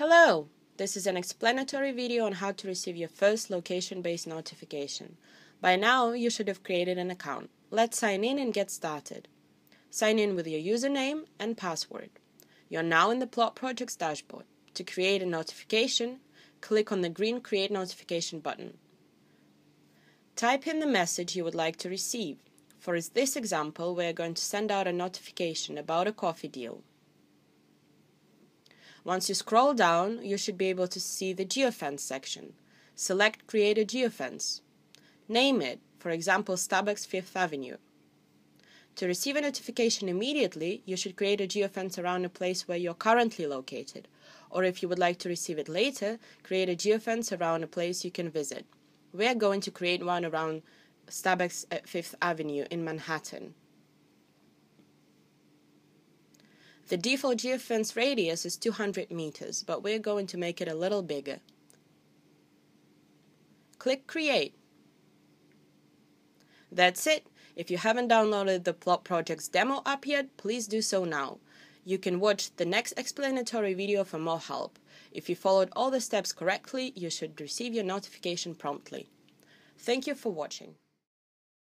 Hello! This is an explanatory video on how to receive your first location-based notification. By now, you should have created an account. Let's sign in and get started. Sign in with your username and password. You're now in the Plot Projects dashboard. To create a notification, click on the green Create Notification button. Type in the message you would like to receive. For this example, we're going to send out a notification about a coffee deal. Once you scroll down, you should be able to see the geofence section. Select Create a geofence. Name it, for example, Starbucks Fifth Avenue. To receive a notification immediately, you should create a geofence around a place where you're currently located. Or if you would like to receive it later, create a geofence around a place you can visit. We are going to create one around Starbucks at Fifth Avenue in Manhattan. The default geofence radius is 200 meters, but we're going to make it a little bigger. Click Create. That's it. If you haven't downloaded the Plot Projects demo app yet, please do so now. You can watch the next explanatory video for more help. If you followed all the steps correctly, you should receive your notification promptly. Thank you for watching.